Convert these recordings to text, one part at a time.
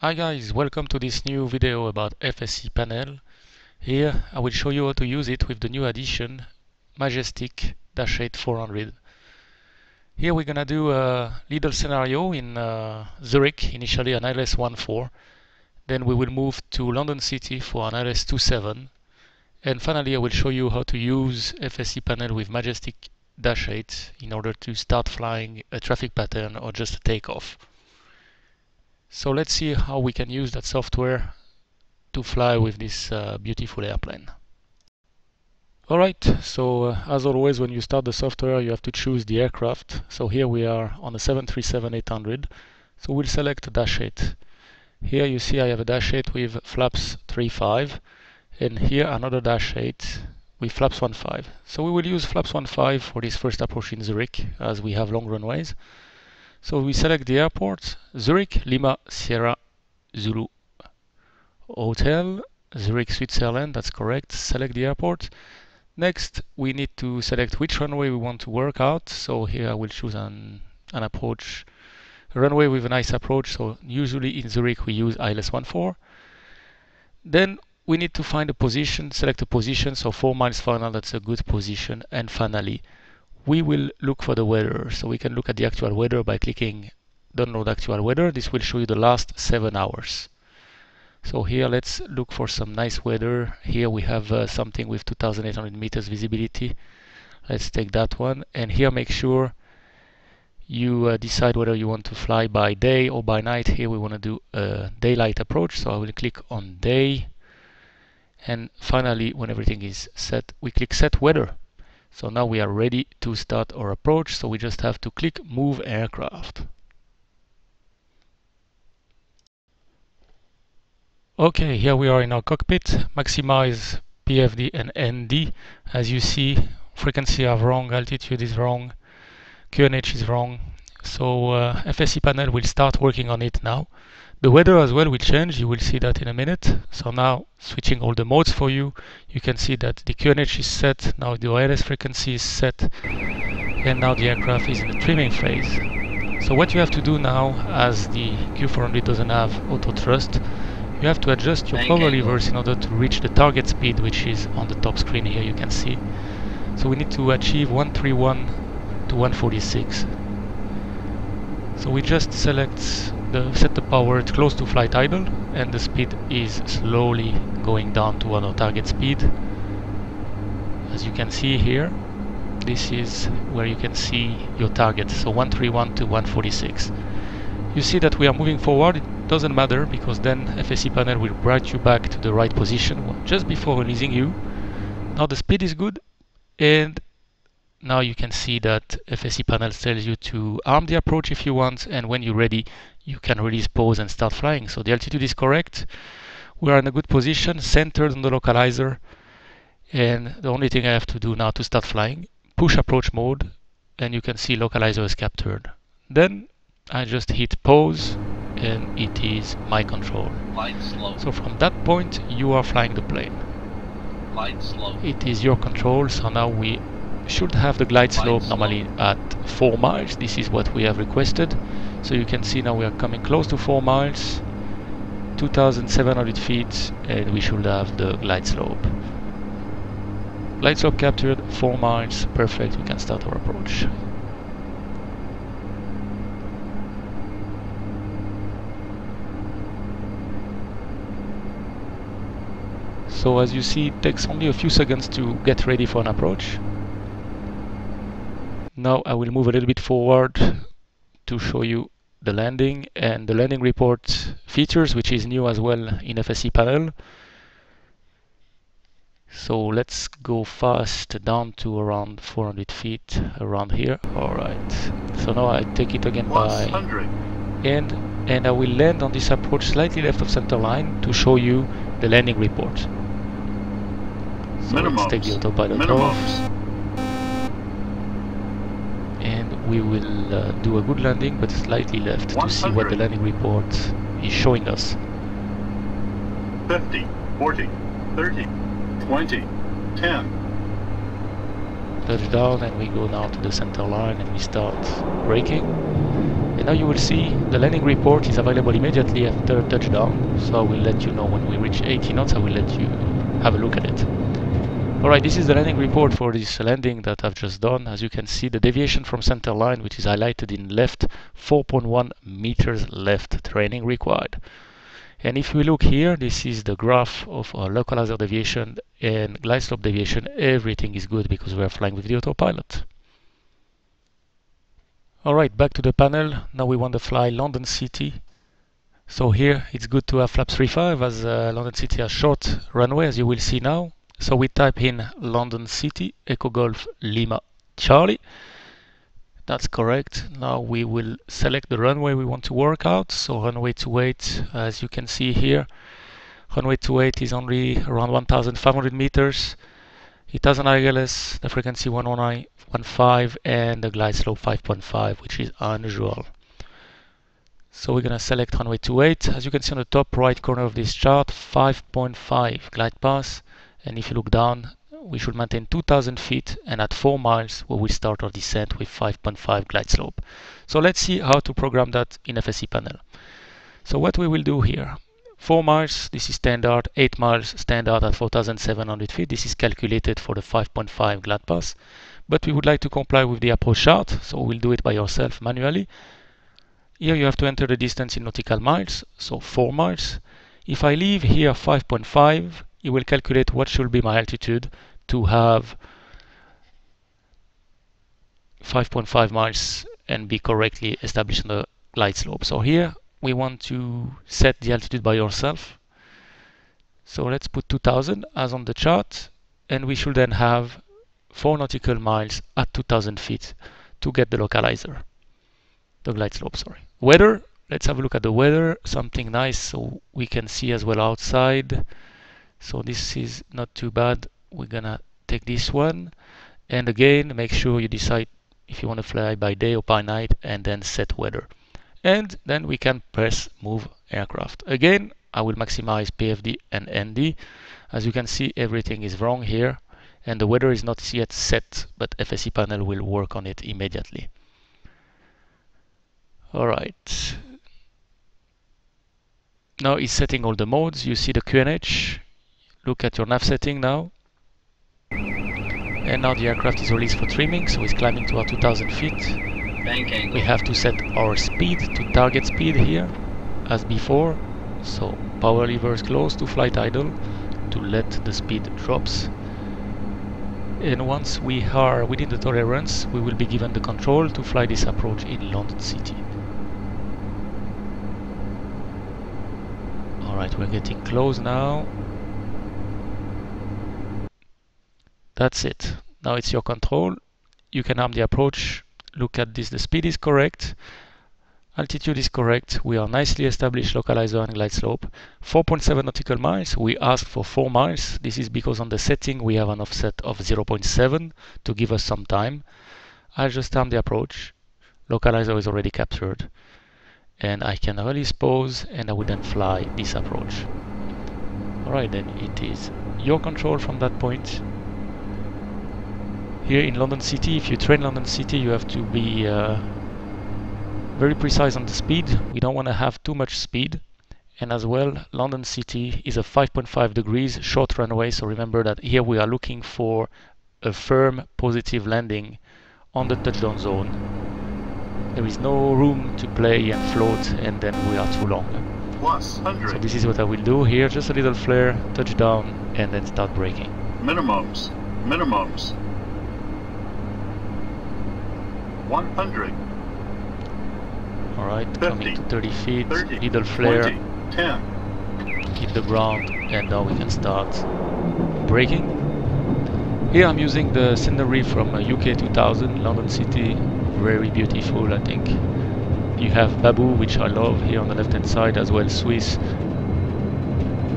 Hi guys, welcome to this new video about FSiPanel. Here I will show you how to use it with the new addition Majestic Dash 8 400. Here we're gonna do a little scenario in uh, Zurich, initially an ILS 1.4. Then we will move to London City for an ILS 2.7. And finally I will show you how to use FSiPanel with Majestic Dash 8 in order to start flying a traffic pattern or just a takeoff. So let's see how we can use that software to fly with this uh, beautiful airplane. Alright, so uh, as always when you start the software you have to choose the aircraft. So here we are on the 737-800. So we'll select Dash 8. Here you see I have a Dash 8 with flaps 3.5 and here another Dash 8 with flaps 1.5. So we will use flaps 1.5 for this first approach in Zurich as we have long runways. So we select the airport, Zurich, Lima, Sierra, Zulu Hotel, Zurich, Switzerland, that's correct. Select the airport. Next, we need to select which runway we want to work out. So here I will choose an, an approach, a runway with a nice approach. So usually in Zurich we use ILS 14. Then we need to find a position, select a position. So 4 miles final, that's a good position. And finally, we will look for the weather. So we can look at the actual weather by clicking download actual weather. This will show you the last seven hours. So here let's look for some nice weather. Here we have uh, something with 2800 meters visibility. Let's take that one. And here make sure you uh, decide whether you want to fly by day or by night. Here we want to do a daylight approach. So I will click on day. And finally, when everything is set, we click set weather. So now we are ready to start our approach. So we just have to click move aircraft. Okay, here we are in our cockpit. Maximize PFD and ND. As you see, frequency are wrong, altitude is wrong, QNH is wrong. So uh, FSiPanel will start working on it now. The weather as well will change, you will see that in a minute. So now switching all the modes for you, you can see that the QNH is set, now the ILS frequency is set, and now the aircraft is in the trimming phase. So what you have to do now, as the Q400 doesn't have auto thrust, you have to adjust your power levers in order to reach the target speed, which is on the top screen here, you can see. So we need to achieve 131 to 146. So we just select the set the power at close to flight idle and the speed is slowly going down to our target speed. As you can see here, this is where you can see your target, so 131 to 146. You see that we are moving forward, it doesn't matter because then FSiPanel will bring you back to the right position just before releasing you. Now the speed is good and now you can see that FSiPanel tells you to arm the approach if you want and when you're ready you can release pause and start flying. So the altitude is correct. We are in a good position, centered on the localizer and the only thing I have to do now to start flying, push approach mode and you can see localizer is captured. Then I just hit pause and it is my control. So from that point you are flying the plane. It is your control so now we should have the glide slope normally at 4 miles. This is what we have requested. So you can see now we are coming close to 4 miles, 2700 feet, and we should have the glide slope. Glide slope captured, 4 miles, perfect, we can start our approach. So as you see, it takes only a few seconds to get ready for an approach. Now I will move a little bit forward to show you the landing and the landing report features, which is new as well in FSiPanel. So let's go fast down to around 400 feet around here. Alright, so now I take it again by and and I will land on this approach slightly left of center line to show you the landing report. So Minimums. let's take the autopilot Minimums. off we will uh, do a good landing but slightly left 100. to see what the landing report is showing us. 50, 40, 30, 20, 10. Touch down and we go now to the center line and we start braking. And now you will see the landing report is available immediately after touchdown. So I will let you know when we reach 80 knots, I will let you have a look at it. Alright, this is the landing report for this landing that I've just done. As you can see, the deviation from center line, which is highlighted in left, 4.1 meters left training required. And if we look here, this is the graph of our localizer deviation and glide slope deviation. Everything is good because we are flying with the autopilot. Alright, back to the panel. Now we want to fly London City. So here it's good to have flaps 35 as uh, London City has short runway as you will see now. So we type in London City, Echo Golf Lima Charlie. That's correct. Now we will select the runway we want to work out. So runway 28, as you can see here, runway 28 is only around 1,500 meters. It has an ILS, the frequency 119.15 and the glide slope 5.5, which is unusual. So we're going to select runway 28. As you can see on the top right corner of this chart, 5.5 glide path. And if you look down, we should maintain 2000 feet and at 4 miles we will start our descent with 5.5 glide slope. So let's see how to program that in FSiPanel. So what we will do here, 4 miles, this is standard, 8 miles standard at 4700 feet, this is calculated for the 5.5 glide path, but we would like to comply with the approach chart, so we'll do it by yourself manually. Here you have to enter the distance in nautical miles, so 4 miles. If I leave here 5.5, it will calculate what should be my altitude to have 5.5 miles and be correctly established on the glide slope. So here we want to set the altitude by yourself. So let's put 2000 as on the chart and we should then have 4 nautical miles at 2000 feet to get the localizer, the glide slope, sorry. Weather, let's have a look at the weather, something nice so we can see as well outside. So this is not too bad. We're gonna take this one. And again make sure you decide if you want to fly by day or by night and then set weather. And then we can press move aircraft. Again I will maximize PFD and ND as you can see everything is wrong here and the weather is not yet set but FSiPanel will work on it immediately. Alright. Now it's setting all the modes. You see the QNH look at your nav setting now and now the aircraft is released for trimming, so it's climbing to our 2000 feet. We have to set our speed to target speed here, as before. So power levers close to flight idle to let the speed drops. And once we are within the tolerance, we will be given the control to fly this approach in London City. Alright, we're getting close now. That's it. Now it's your control. You can arm the approach. Look at this. The speed is correct. Altitude is correct. We are nicely established localizer and glide slope. 4.7 nautical miles. We asked for 4 miles. This is because on the setting we have an offset of 0.7 to give us some time. I'll just arm the approach. Localizer is already captured. And I can release pause and I will then fly this approach. Alright then, it is your control from that point. Here in London City, if you train London City, you have to be uh, very precise on the speed. We don't want to have too much speed. And as well, London City is a 5.5 degrees short runway, so remember that here we are looking for a firm positive landing on the touchdown zone. There is no room to play and float and then we are too long. Plus 100. So this is what I will do here, just a little flare, touchdown and then start braking. Minimums. Minimums. 100. Alright, 50, coming to 30 feet, 30, little flare, 20, 10. hit the ground and now we can start braking. Here I'm using the scenery from uh, UK 2000, London City, very beautiful I think. You have Baboo, which I love here on the left hand side, as well Swiss.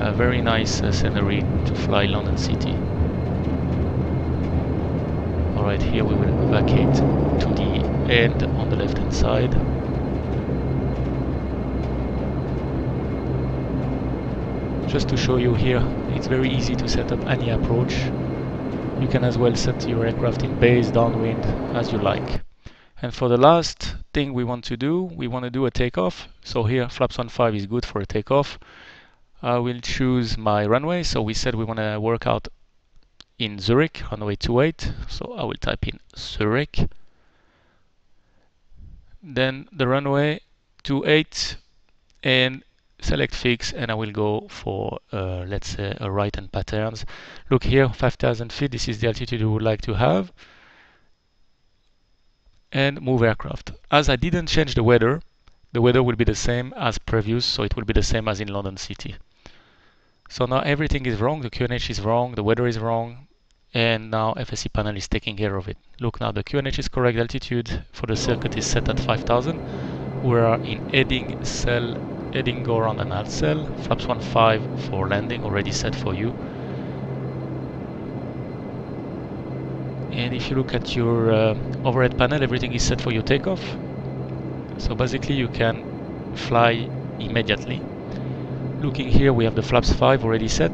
A very nice uh, scenery to fly London City. Alright, here we will vacate to the end on the left hand side. Just to show you here, it's very easy to set up any approach. You can as well set your aircraft in base, downwind, as you like. And for the last thing we want to do, we want to do a takeoff. So here flaps on 5 is good for a takeoff. I will choose my runway. So we said we want to work out in Zurich, runway 28. So I will type in Zurich. Then the runway to 8 and select fix and I will go for uh, let's say a right hand patterns. Look here 5000 feet, this is the altitude we would like to have and move aircraft. As I didn't change the weather, the weather will be the same as previous, so it will be the same as in London City. So now everything is wrong, the QNH is wrong, the weather is wrong, and now FSiPanel is taking care of it. Look now, the QNH is correct, altitude for the circuit is set at 5000. We are in heading cell, heading go around an alt cell, flaps 15 for landing already set for you. and if you look at your uh, overhead panel everything is set for your takeoff so basically you can fly immediately looking here we have the flaps 5 already set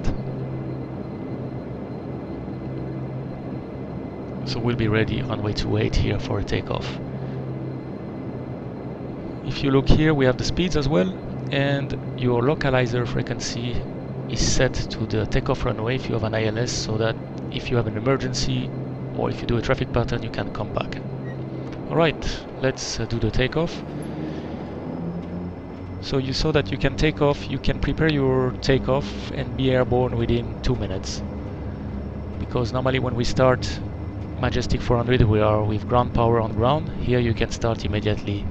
so we'll be ready on way to wait here for a takeoff if you look here we have the speeds as well and your localizer frequency is set to the takeoff runway if you have an ILS so that if you have an emergency or if you do a traffic pattern you can come back. Alright, let's uh, do the takeoff. So you saw that you can take off, you can prepare your takeoff and be airborne within 2 minutes. Because normally when we start Majestic 400 we are with ground power on ground, here you can start immediately.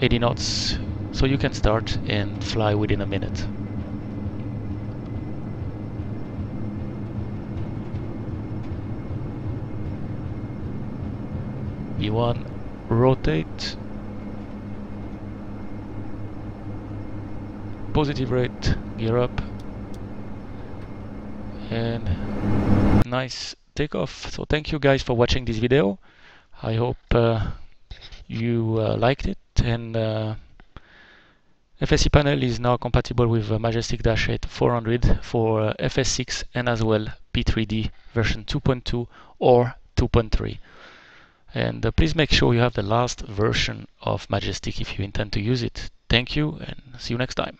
80 knots, so you can start and fly within a minute. V1 rotate. Positive rate gear up. And nice takeoff so thank you guys for watching this video I hope uh, you uh, liked it and uh, FSiPanel is now compatible with Majestic Dash 8 400 for uh, FSX and as well P3D version 2.2 or 2.3 and uh, please make sure you have the last version of Majestic if you intend to use it. Thank you and see you next time.